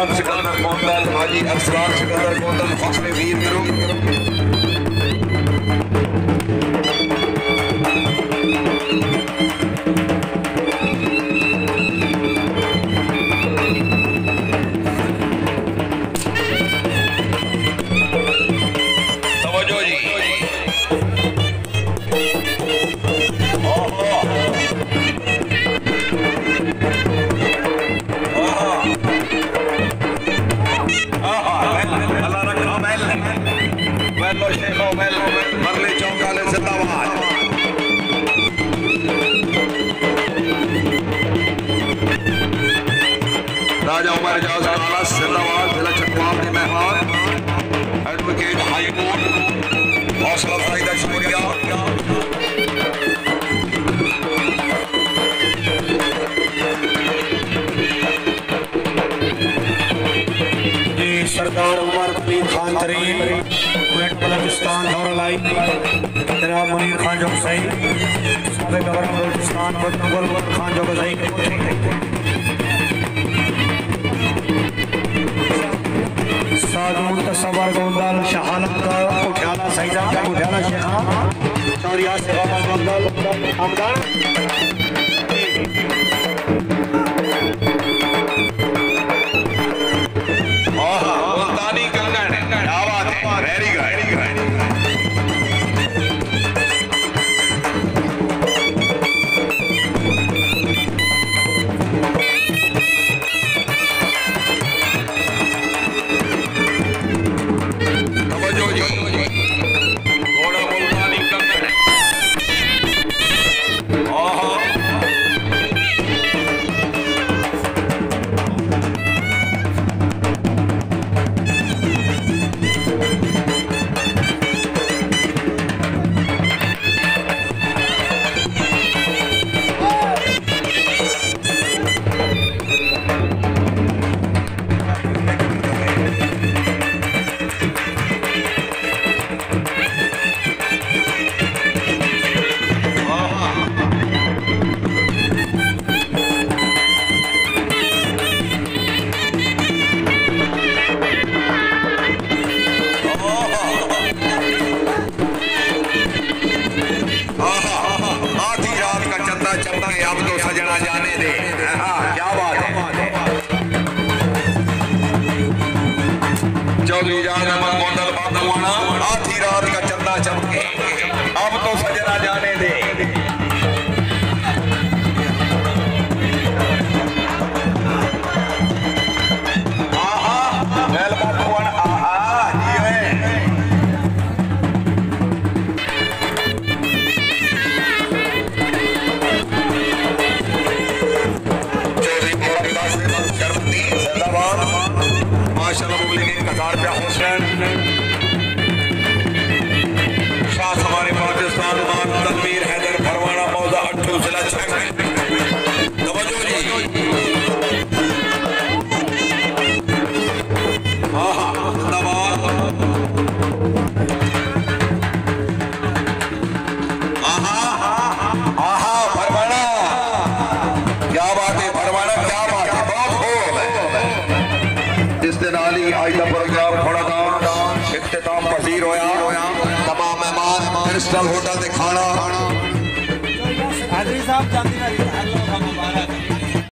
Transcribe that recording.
मोहम्मद सिकंदर कोतल हाजी असरार सिकंदर कोतल फसले वीर गुरु। राजा उमर एजाज काला जिंदाबाद जिला चकवाल के मेहमान एडवोकेट हाई हौसला अफजाई का शुक्रिया सरदार उमर कबीर खान तरीन, कुवैत बलोचिस्तान दौरा लाई। जनाब मुनीर खान जो सही सबक गवर्नर बलोचिस्तान खान जो सही साधु मुंतसबर गोंदल शहानत का उठाला सईदा उठाला शेखा चौड़िया सेवा गोंदल हमदान वेरी गुड तो जाने दे। हाँ, क्या बात है। चौधरी जान अहमद गोंदल आना आधी रात इस दिन आली आज का प्रोग्राम थोड़ा होया। तमाम मेहमान क्रिस्टल होटल खाना साहब